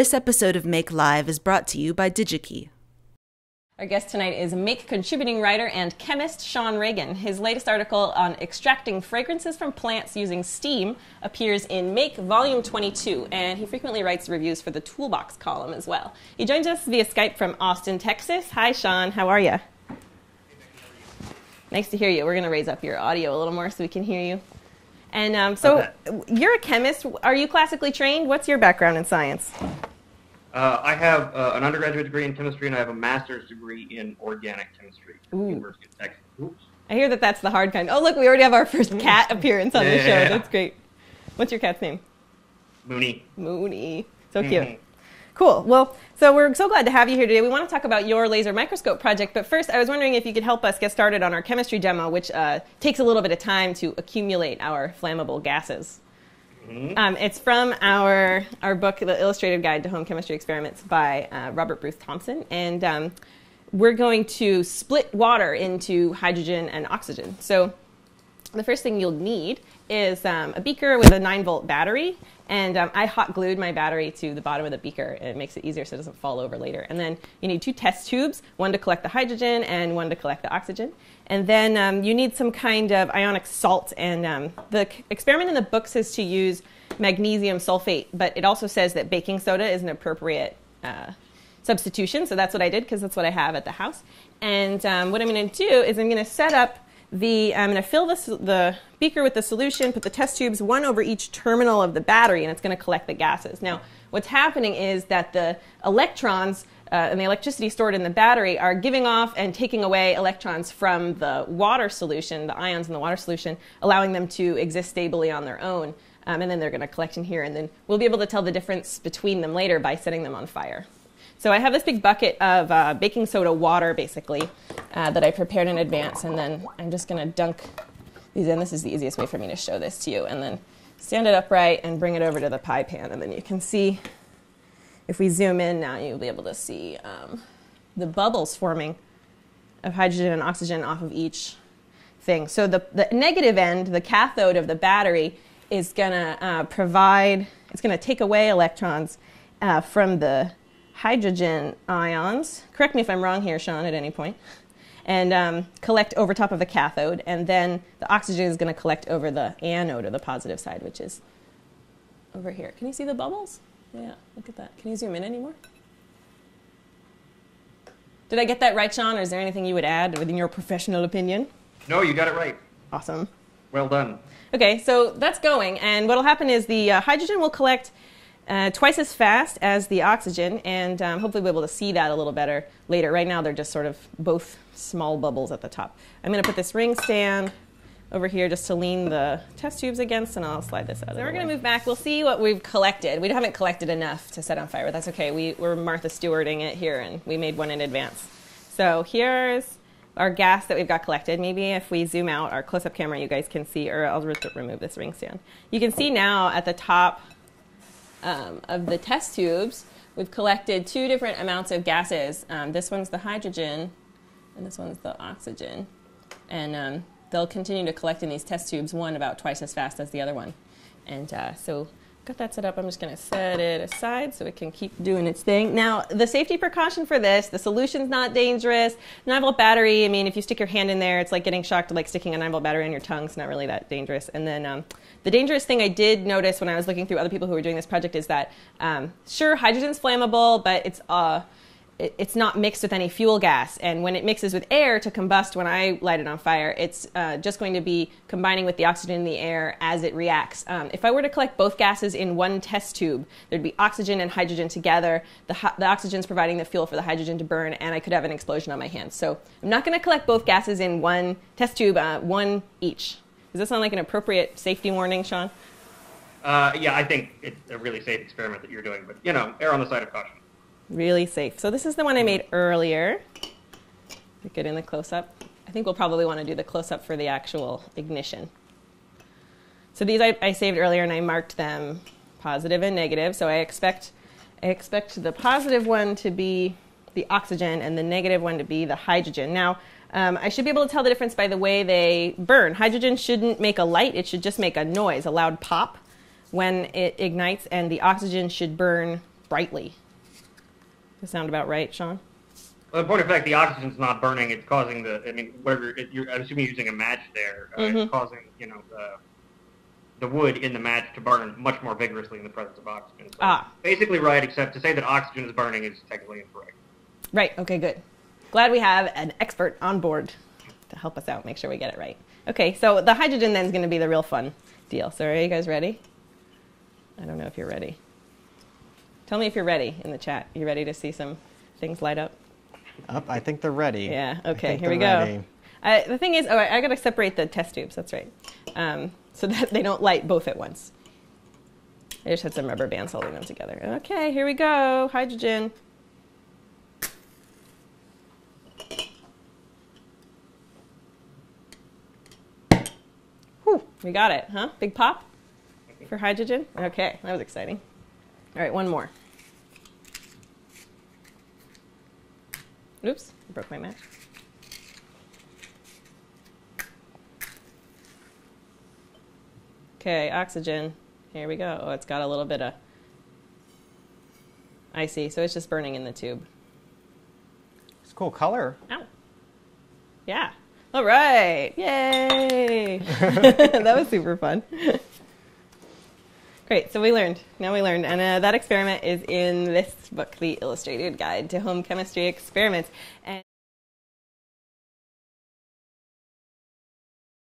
This episode of Make Live is brought to you by DigiKey. Our guest tonight is Make contributing writer and chemist Sean Ragan. His latest article on extracting fragrances from plants using steam appears in Make Volume 22, and he frequently writes reviews for the Toolbox column as well. He joins us via Skype from Austin, Texas. Hi, Sean. How are you? Nice to hear you. We're going to raise up your audio a little more so we can hear you. And um, so, okay. you're a chemist. Are you classically trained? What's your background in science? Uh, I have uh, an undergraduate degree in chemistry, and I have a master's degree in organic chemistry at the University of Texas. Oops. I hear that that's the hard kind. Oh, look, we already have our first cat appearance on yeah. the show. That's great. What's your cat's name? Mooney. Mooney. So cute. Mm-hmm. Cool. Well, so we're so glad to have you here today. We want to talk about your laser microscope project, but first, I was wondering if you could help us get started on our chemistry demo, which uh, takes a little bit of time to accumulate our flammable gases. Mm-hmm. Um, it's from our, our book, The Illustrated Guide to Home Chemistry Experiments by uh, Robert Bruce Thompson. And um, we're going to split water into hydrogen and oxygen. So the first thing you'll need is um, a beaker with a 9 volt battery. And um, I hot glued my battery to the bottom of the beaker. It makes it easier so it doesn't fall over later. And then you need two test tubes, one to collect the hydrogen and one to collect the oxygen. And then um, you need some kind of ionic salt. And um, the experiment in the book says to use magnesium sulfate, but it also says that baking soda is an appropriate uh, substitution. So that's what I did because that's what I have at the house. And um, what I'm going to do is I'm going to set up the, I'm going to fill this, the beaker with the solution, put the test tubes one over each terminal of the battery, and it's going to collect the gases. Now, what's happening is that the electrons uh, and the electricity stored in the battery are giving off and taking away electrons from the water solution, the ions in the water solution, allowing them to exist stably on their own. Um, and then they're going to collect in here, and then we'll be able to tell the difference between them later by setting them on fire. So I have this big bucket of uh, baking soda water, basically, uh, that I prepared in advance, and then I'm just going to dunk these in. This is the easiest way for me to show this to you, and then stand it upright and bring it over to the pie pan, and then you can see if we zoom in now, you'll be able to see um, the bubbles forming of hydrogen and oxygen off of each thing. So the, the negative end, the cathode of the battery, is going to uh, provide, it's going to take away electrons uh, from the hydrogen ions. Correct me if I'm wrong here, Sean, at any. And um, collect over top of the cathode. And then the oxygen is going to collect over the anode or the positive side, which is over here. Can you see the bubbles? Yeah, look at that. Can you zoom in anymore? Did I get that right, Sean, or is there anything you would add within your professional opinion? No, you got it right. Awesome. Well done. Okay, so that's going, and what will happen is the uh, hydrogen will collect uh, twice as fast as the oxygen, and um, hopefully we'll be able to see that a little better later. Right now, they're just sort of both small bubbles at the top. I'm going to put this ring stand over here just to lean the test tubes against, and I'll slide this out. So we're going to move back. We'll see what we've collected. We haven't collected enough to set on fire, but that's okay. We, we're Martha Stewarding it here, and we made one in advance. So here's our gas that we've got collected. Maybe if we zoom out our close-up camera, you guys can see, or I'll remove this ring stand. You can see now at the top um, of the test tubes, we've collected two different amounts of gases. Um, this one's the hydrogen, and this one's the oxygen. And um, they'll continue to collect in these test tubes, one about twice as fast as the other one. And uh, so got that set up. I'm just going to set it aside so it can keep doing its thing. Now, the safety precaution for this, the solution's not dangerous. 9 volt battery, I mean, if you stick your hand in there, it's like getting shocked like sticking a 9 volt battery in your tongue. It's not really that dangerous. And then um, the dangerous thing I did notice when I was looking through other people who were doing this project is that, um, sure, hydrogen's flammable, but it's uh, it's not mixed with any fuel gas. And when it mixes with air to combust when I light it on fire, it's uh, just going to be combining with the oxygen in the air as it reacts. Um, if I were to collect both gases in one test tube, there'd be oxygen and hydrogen together. The, the oxygen's providing the fuel for the hydrogen to burn, and I could have an explosion on my hands. So I'm not going to collect both gases in one test tube, uh, one each. Does that sound like an appropriate safety warning, Sean? Uh, yeah, I think it's a really safe experiment that you're doing, but you know, err on the side of caution. Really safe. So this is the one I made earlier. Get in the close-up. I think we'll probably want to do the close-up for the actual ignition. So these I, I, saved earlier and I marked them positive and negative. So I expect, I expect the positive one to be the oxygen and the negative one to be the hydrogen. Now, um, I should be able to tell the difference by the way they burn. Hydrogen shouldn't make a light, it should just make a noise, a loud pop when it ignites, and the oxygen should burn brightly. Does sound about right, Sean? Well, in point of fact, the oxygen's not burning. It's causing the. I mean, whatever. It, you're, I'm assuming you're using a match there. Uh, Mhm. It's causing you know the the wood in the match to burn much more vigorously in the presence of oxygen. So Ah. Basically right, except to say that oxygen is burning is technically incorrect. Right. Okay. Good. Glad we have an expert on board to help us out, make sure we get it right. Okay. So the hydrogen then is going to be the real fun deal. So are you guys ready? I don't know if you're ready. Tell me if you're ready in the chat. You ready to see some things light up? Up, I think they're ready. Yeah. Okay. Here we go. Uh, the thing is, oh, I, I got to separate the test tubes. That's right, um, so that they don't light both at once. I just had some rubber bands holding them together. Okay, here we go. Hydrogen. Whew, we got it, huh? Big pop for hydrogen. Okay, that was exciting. All right, one more. Oops, I broke my match. Okay, oxygen. Here we go. Oh, it's got a little bit of. I see. So it's just burning in the tube. It's a cool color. Ow. Yeah. All right. Yay. that was super fun. Great. So we learned. Now we learned. And uh, that experiment is in this book, The Illustrated Guide to Home Chemistry Experiments. And